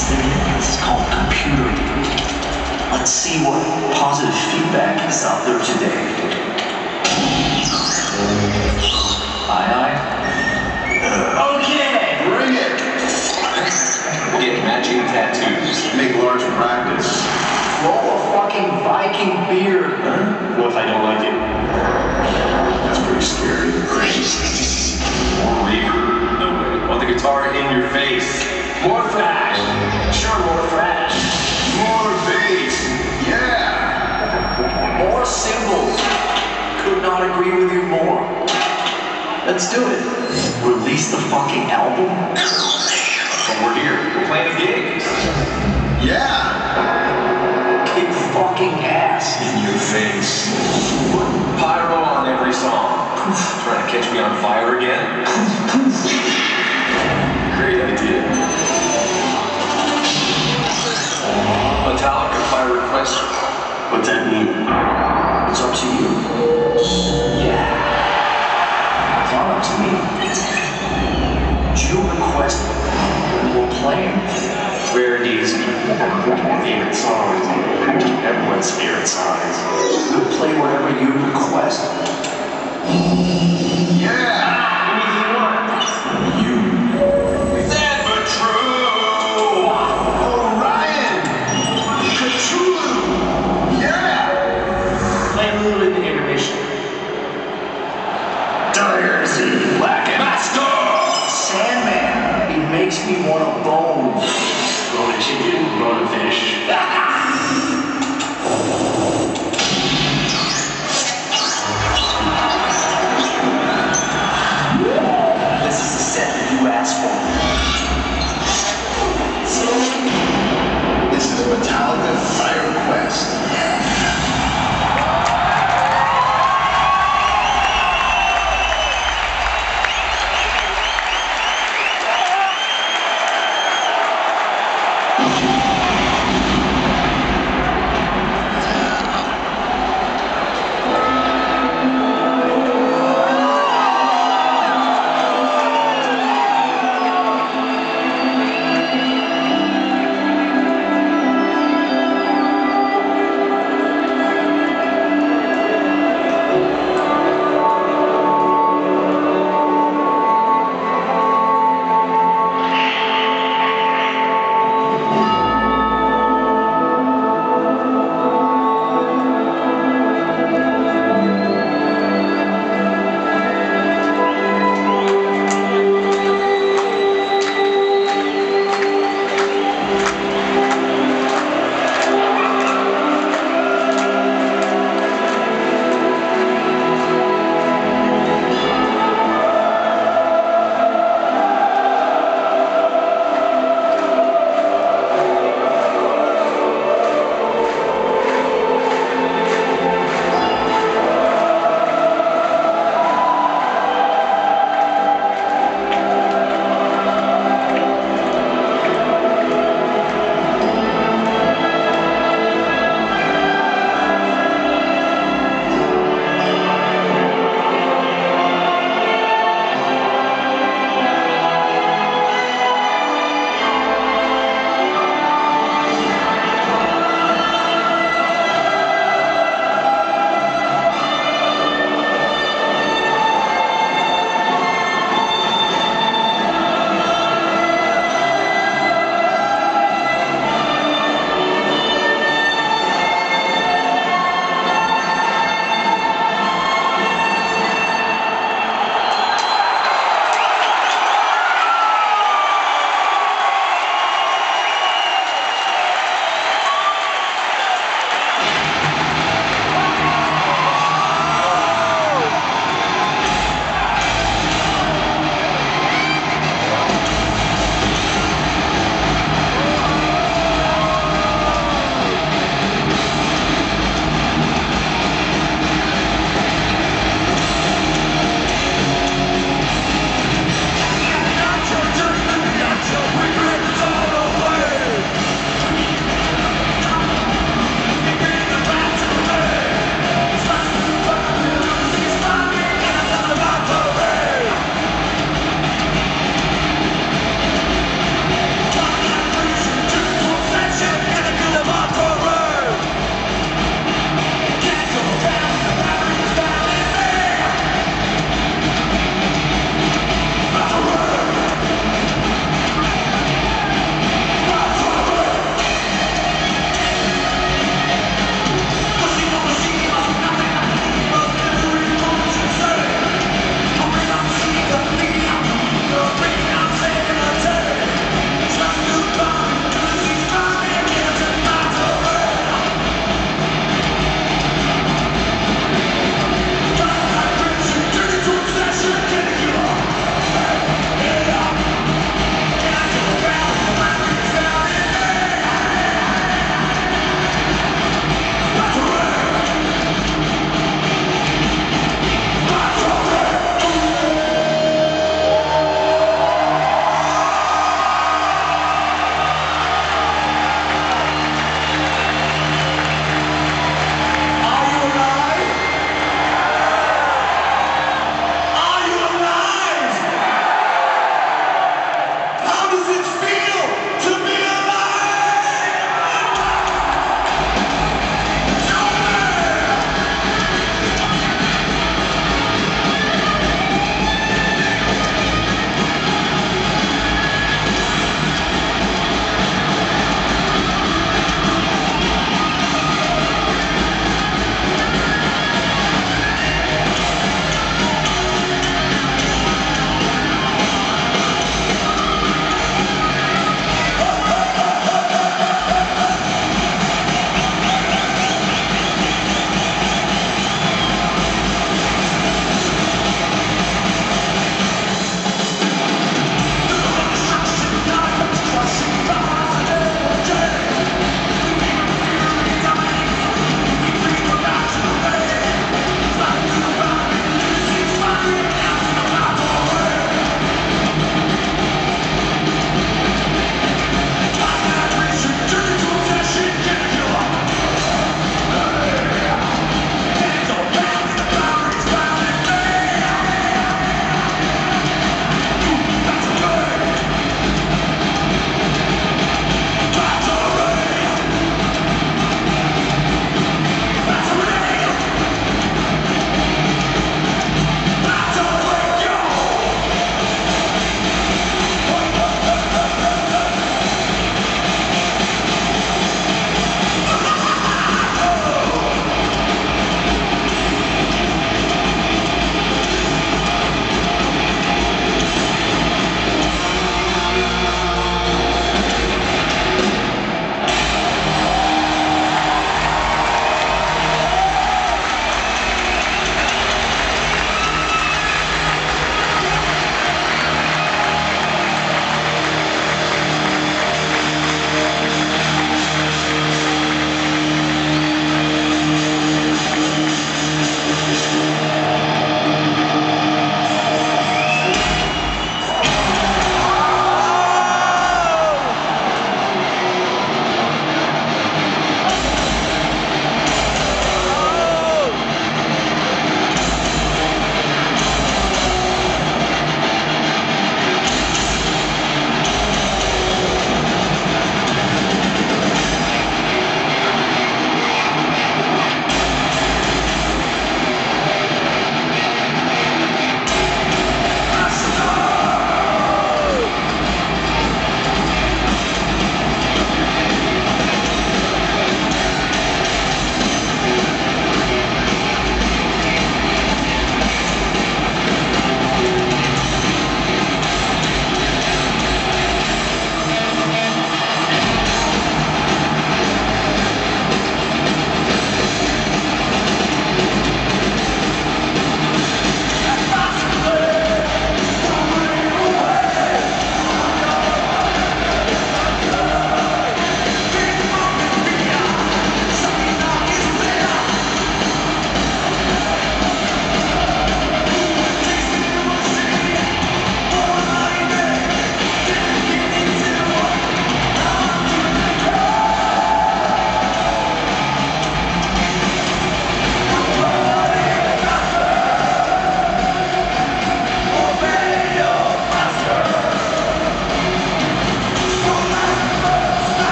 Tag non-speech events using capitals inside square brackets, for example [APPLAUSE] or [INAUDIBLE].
This thing this is called computer. Let's see what positive feedback is out there today. Aye, aye. Okay, bring it. Get matching tattoos. Make Lars practice. Roll a fucking Viking beer. What if I don't like it? That's pretty scary. More reverb? No way. Want the guitar in your face. More thrash. Could not agree with you more. Let's do it. Release the fucking album. And we're here. We're playing a gig. Yeah. Kick fucking ass. In your face. Put pyro on every song. [LAUGHS] Trying to catch me on fire again? [LAUGHS] Great idea. Favorite songs, everyone's favorite songs. We'll play whatever you request. Yeah.